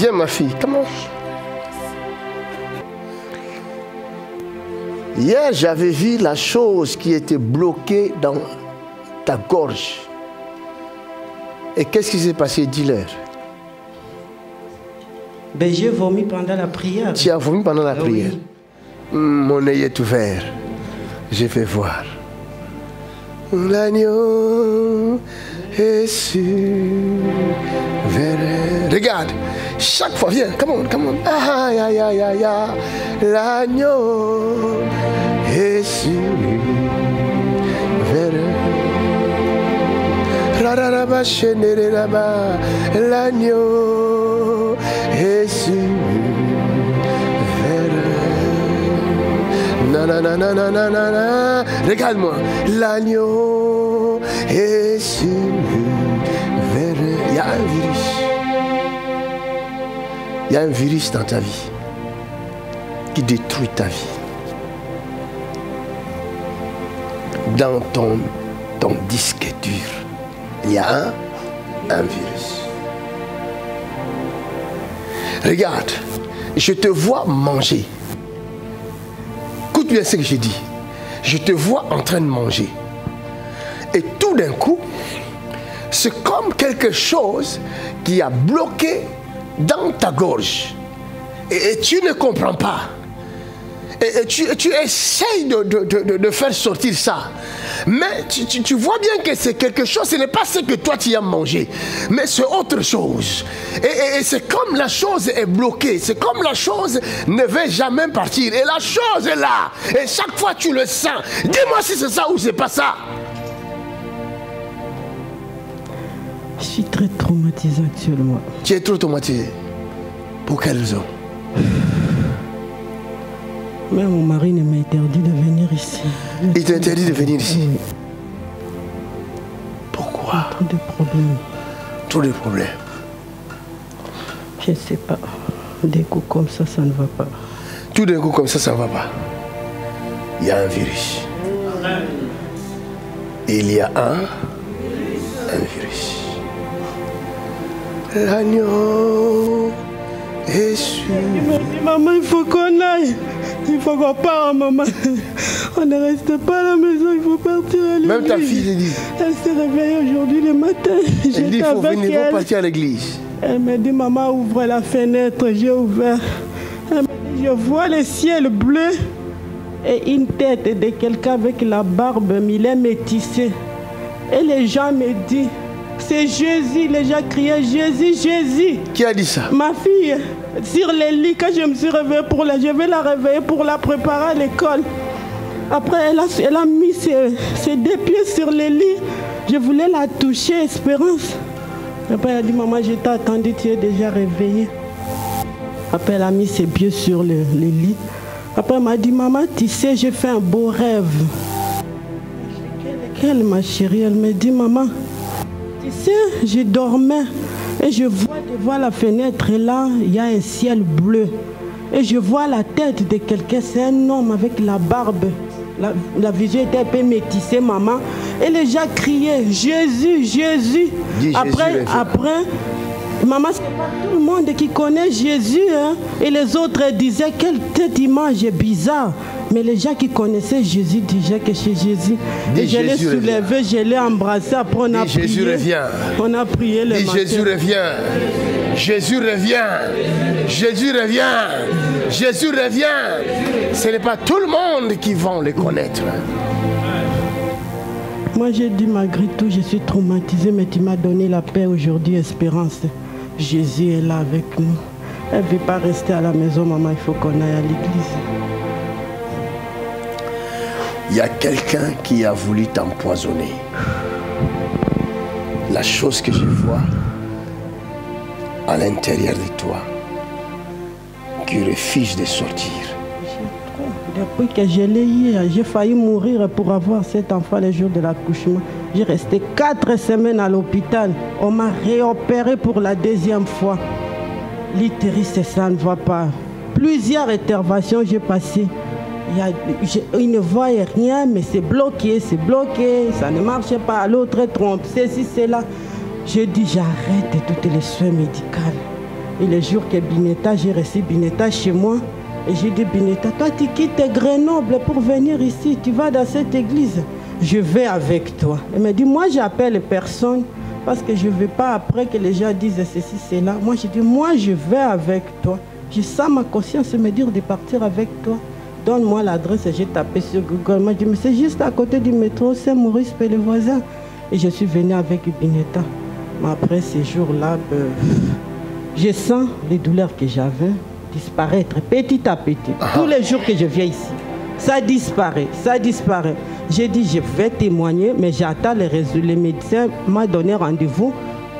Viens ma fille, comment Hier, j'avais vu la chose qui était bloquée dans ta gorge. Et qu'est-ce qui s'est passé Dis-leur? Ben, j'ai vomi pendant la prière. Tu as vomi pendant la Ah prière? oui. Mon œil est ouvert. Je vais voir. L'agneau est sur Regarde, chaque fois, viens, come on, come on. Ah, ya, ya, ya, ya. L'agneau est sur. L'agneau est sur. Regarde-moi. L'agneau est sur Il. Il y a un virus dans ta vie qui détruit ta vie. Dans ton, disque dur, il y a un, un virus. Regarde, je te vois manger. Écoute bien ce que je dis. Je te vois en train de manger. Et tout d'un coup, c'est comme quelque chose qui a bloqué dans ta gorge. Et, tu ne comprends pas. Et, tu, tu essayes de, faire sortir ça. Mais tu, vois bien que c'est quelque chose, ce n'est pas ce que toi tu as mangé, mais c'est autre chose. Et c'est comme la chose est bloquée, c'est comme la chose ne veut jamais partir. Et la chose est là. Et chaque fois tu le sens. Dis-moi si c'est ça ou c'est pas ça. Suis très traumatisée actuellement. Tu es trop traumatisé. Pour quelle raison? Même mon mari ne m'a interdit de venir ici. Il t'interdit de venir ici? Oui, Pourquoi? Trop de problèmes. Tous les problèmes. Je ne sais pas. Des coups comme ça, ça ne va pas. Tout d'un coup comme ça, ça ne va pas. Il y a un virus. Il y a un, un L'agneau est sur. Il m'a dit, maman, il faut qu'on aille. Il faut qu'on parte, maman. On ne reste pas à la maison, il faut partir à l'église. Même ta fille, elle dit, Elle s'est réveillée aujourd'hui le matin. elle dit il faut avec venir, elle. partir à l'église. Elle m'a dit, maman, ouvre la fenêtre. J'ai ouvert. Elle dit, je vois le ciel bleu et une tête de quelqu'un avec la barbe, mais il est métissé. Et les gens me disent, c'est Jésus. Les gens criaient, Jésus, Jésus. Qui a dit ça? Ma fille, sur les lits, quand je me suis réveillée pour la, je vais la réveiller pour la préparer à l'école. Après, elle a, elle a mis ses, ses deux pieds sur les lits. Je voulais la toucher, Espérance. Après, elle a dit, maman, je t'ai attendu, tu es déjà réveillée. Après, elle a mis ses pieds sur le, le lit. Après, elle m'a dit, maman, tu sais, j'ai fait un beau rêve. Quelle, ma chérie? Elle me dit, maman, je dormais et je vois devant la fenêtre là, il y a un ciel bleu. Et je vois la tête de quelqu'un, c'est un homme avec la barbe. La, la vision était un peu métissée, maman. Et les gens criaient Jésus, Jésus. Dis après, après, maman, c'est pas tout le monde qui connaît Jésus. hein. Et les autres disaient quelle tête image bizarre. Mais les gens qui connaissaient Jésus disaient que c'est Jésus. Et je l'ai revient. soulevé, je l'ai embrassé. Après, on a Dis Jésus prié. revient. On a prié le Dis matin. Jésus revient. Jésus revient. Jésus revient. Jésus revient. Ce n'est pas tout le monde qui va le connaître. Moi, j'ai dit, malgré tout, je suis traumatisée, mais tu m'as donné la paix aujourd'hui, espérance. Jésus est là avec nous. Elle ne veut pas rester à la maison, maman, il faut qu'on aille à l'église. Il y a quelqu'un qui a voulu t'empoisonner. La chose que je vois à l'intérieur de toi, qui refuse de sortir. Depuis que je l'ai eu, j'ai failli mourir pour avoir cet enfant le jour de l'accouchement. J'ai resté quatre semaines à l'hôpital. On m'a réopéré pour la deuxième fois. L'utérus, ça ne va pas. Plusieurs interventions j'ai passé. Y je- ne voyait rien, mais c'est bloqué, c'est bloqué, ça ne marche pas. L'autre trompe, ceci, cela. Je dis, j'arrête toutes les soins médicaux. Et le jour que Bineta, j'ai reçu Bineta chez moi. Et j'ai dit, Bineta, toi tu quittes Grenoble pour venir ici. Tu vas dans cette église. Je vais avec toi. Elle m'a dit, moi j'appelle personne parce que je ne veux pas après que les gens disent ceci, cela. Moi j'ai dit, moi je vais avec toi. Je sens ma conscience me dire de partir avec toi. Donne-moi l'adresse et j'ai tapé sur Google. Moi, je dit, mais c'est juste à côté du métro Saint-Maurice, les voisins. Et je suis venu avec Bineta. Mais après ces jours-là, ben, je sens les douleurs que j'avais disparaître petit à petit. Tous les jours que je viens ici, ça disparaît, ça disparaît. J'ai dit, je vais témoigner, mais j'attends les résultats. Le médecin m'a donné rendez-vous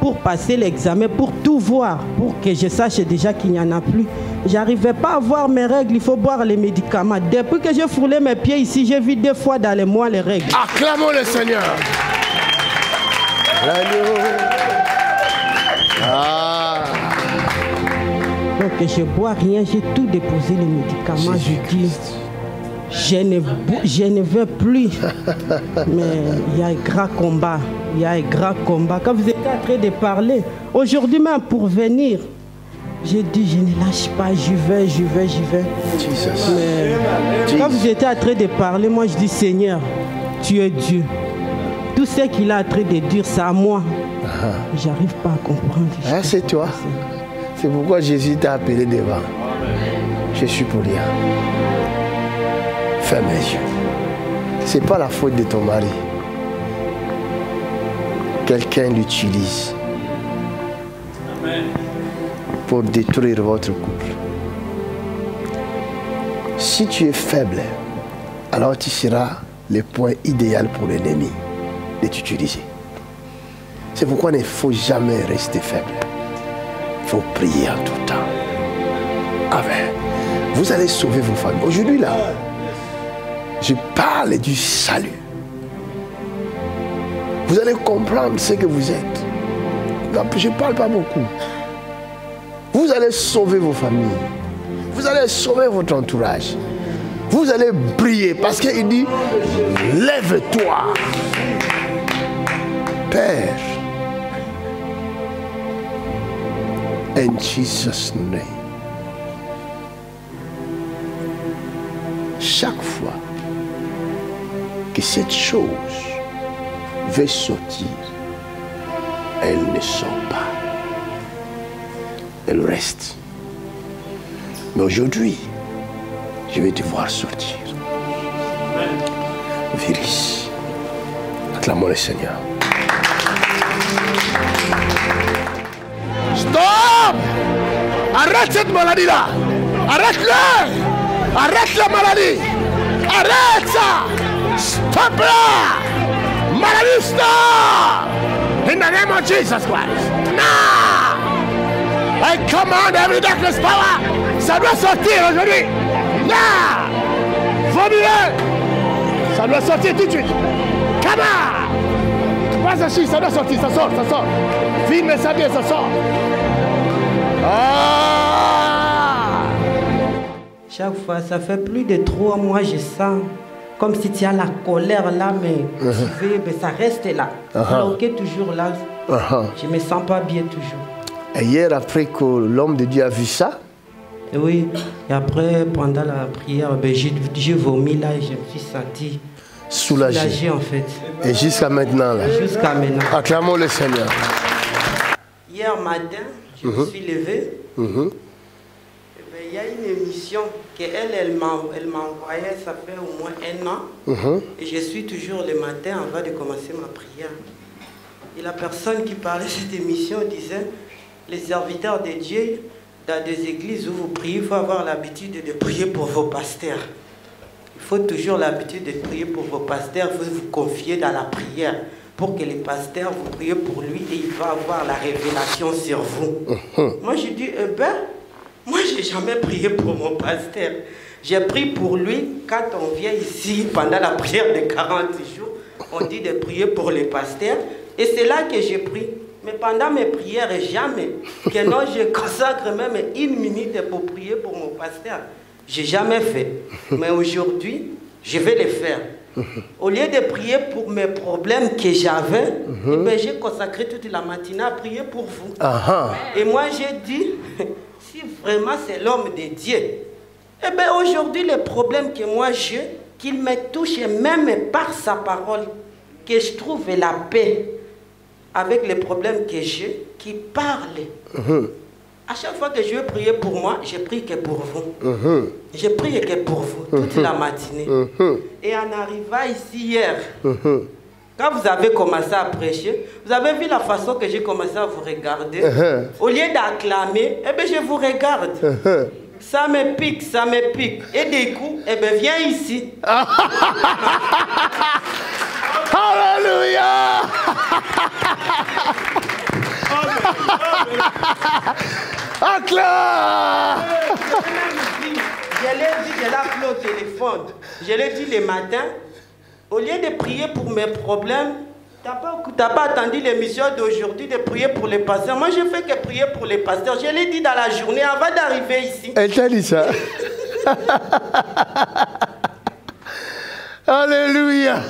pour passer l'examen, pour tout voir, pour que je sache déjà qu'il n'y en a plus. J'arrivais pas à voir mes règles, il faut boire les médicaments. Depuis que j'ai foulé mes pieds ici, j'ai vu deux fois dans les mois les règles. Acclamons le Seigneur. Ah. Donc je bois rien, j'ai tout déposé les médicaments. Je dis, je ne, je ne veux plus. Mais il y a un grand combat. Il y a un grand combat. Quand vous êtes en train de parler, aujourd'hui même pour venir, j'ai dit, je ne lâche pas, j'y vais, j'y vais, j'y vais. Mais quand vous étiez en train de parler, moi je dis, Seigneur, tu es Dieu. Tout ce qu'il a en train de dire, c'est à moi. Ah. J'arrive pas à comprendre. Ah, c'est toi. C'est pourquoi Jésus t'a appelé devant. Je suis pour rien. Ferme les yeux. Ce n'est pas la faute de ton mari. Quelqu'un l'utilise pour détruire votre couple. Si tu es faible, alors tu seras le point idéal pour l'ennemi de t'utiliser. C'est pourquoi il ne faut jamais rester faible. Il faut prier en tout temps. Amen. Vous allez sauver vos familles. Aujourd'hui, là, je parle du salut. Vous allez comprendre ce que vous êtes. Je ne parle pas beaucoup. Vous allez sauver vos familles. Vous allez sauver votre entourage. Vous allez briller parce qu'il dit, lève-toi. Père, in Jesus' name. Chaque fois que cette chose veut sortir, elle ne sort pas elle reste. Mais aujourd'hui, je vais te voir sortir. Virus. Acclamons le Seigneur. Stop Arrête cette maladie-là Arrête-le Arrête la maladie Arrête ça Stop là Maladie, stop In the name of Jesus Christ. Now I command every darkness power. Ça doit sortir aujourd'hui. Là. Vomir. Ça doit sortir tout de suite. Kama. Vas assis, ça doit sortir, ça sort, ça sort. Filme ça bien, ça sort. Ah. Chaque fois, ça fait plus de trois mois, je sens comme si tu as la colère là, mais, uh -huh. mais ça reste là. Uh -huh. Bloqué toujours là. Uh -huh. Je me sens pas bien toujours. Et hier, après que l'homme de Dieu a vu ça, oui, et après, pendant la prière, ben, j'ai vomi là et je me suis senti soulagé. soulagé en fait. Et jusqu'à maintenant là? Jusqu'à maintenant. Acclamons le Seigneur. Hier matin, je me suis levé. Mhm. Eh ben, Il y a une émission qu'elle, elle m'a elle m'a envoyée, ça fait au moins un an. Mhm. Et je suis toujours le matin avant de commencer ma prière. Et la personne qui parlait de cette émission disait, les serviteurs de Dieu, dans des églises où vous priez, il faut avoir l'habitude de prier pour vos pasteurs. Il faut toujours l'habitude de prier pour vos pasteurs, il faut vous confier dans la prière pour que les pasteurs vous priez pour lui et il va avoir la révélation sur vous. Moi, je dis, eh ben, j'ai jamais prié pour mon pasteur. J'ai prié pour lui quand on vient ici pendant la prière de 40 jours. On dit de prier pour les pasteurs. Et c'est là que j'ai pris. Mais pendant mes prières, jamais. Que non, je consacre même une minute pour prier pour mon pasteur. J'ai jamais fait. Mais aujourd'hui, je vais le faire. Au lieu de prier pour mes problèmes que j'avais, eh ben, j'ai consacré toute la matinée à prier pour vous. Ah, ah. Et moi, j'ai dit, si vraiment c'est l'homme de Dieu, eh bien aujourd'hui, les problèmes que moi j'ai, qu'il me touche, même par sa parole, que je trouve la paix avec les problèmes que j'ai, qui parle. À chaque fois que je veux prier pour moi, je prie que pour vous. Je prie que pour vous, toute la matinée. Et en arrivant ici hier, quand vous avez commencé à prêcher, vous avez vu la façon que j'ai commencé à vous regarder. Au lieu d'acclamer, eh bien, je vous regarde. Ça me pique, ça me pique. Et des coups, eh bien, viens ici. Alléluia. Acclame. Je l'ai dit, je l'ai appelé au téléphone. Je l'ai dit le matin. Au lieu de prier pour mes problèmes, tu n'as pas, pas attendu l'émission d'aujourd'hui de prier pour les pasteurs? Moi, je fais que prier pour les pasteurs. Je l'ai dit dans la journée avant d'arriver ici. Elle t'a dit ça. Alléluia.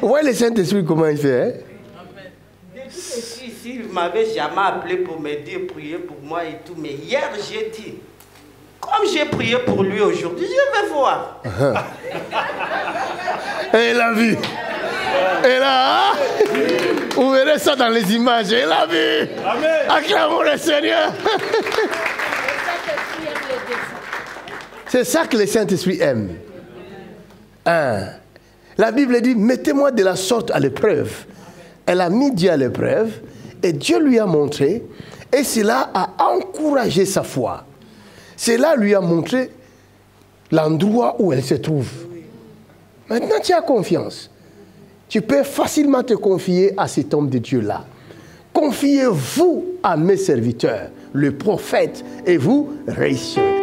Ouais, le Saint-Esprit, comment il fait hein? Depuis que je suis ici, vous m'avez jamais appelé pour m'aider, prier pour moi et tout. Mais hier, j'ai dit, comme j'ai prié pour lui aujourd'hui, je vais voir. Elle a vu. Et là, hein? vous verrez ça dans les images. Elle a vu. Acclamons le Seigneur. C'est ça que le Saint-Esprit aime. Un. La Bible dit, mettez-moi de la sorte à l'épreuve. Elle a mis Dieu à l'épreuve et Dieu lui a montré et cela a encouragé sa foi. Cela lui a montré l'endroit où elle se trouve. Maintenant, tu as confiance. Tu peux facilement te confier à cet homme de Dieu-là. Confiez-vous à mes serviteurs, le prophète, et vous réussirez.